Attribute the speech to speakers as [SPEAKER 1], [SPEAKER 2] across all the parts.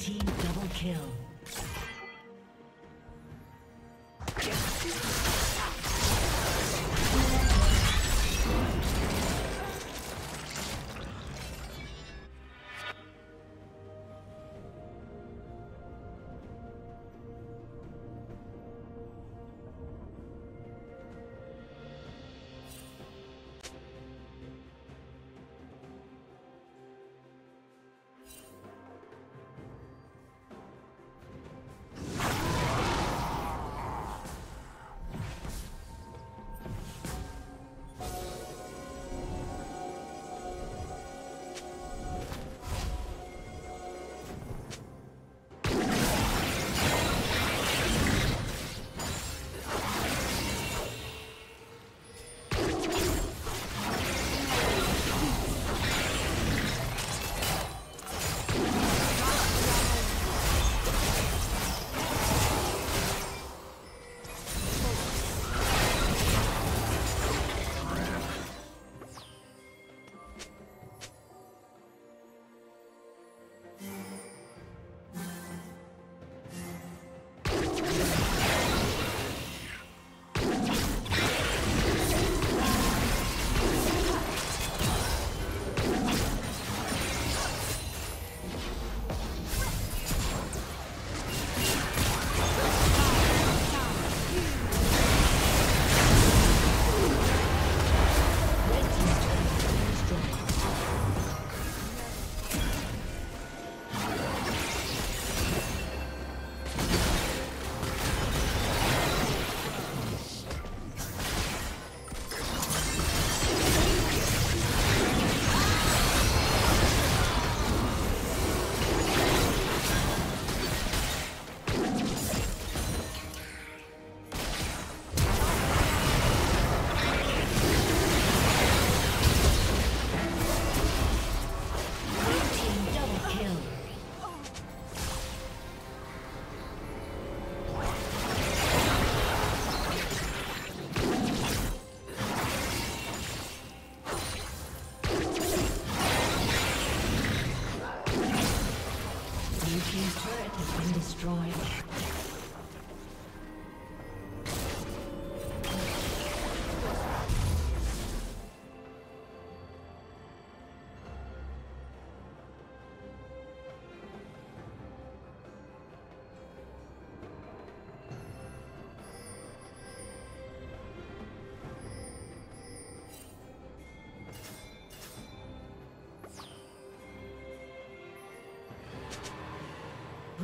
[SPEAKER 1] team double kill.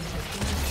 [SPEAKER 1] Has been.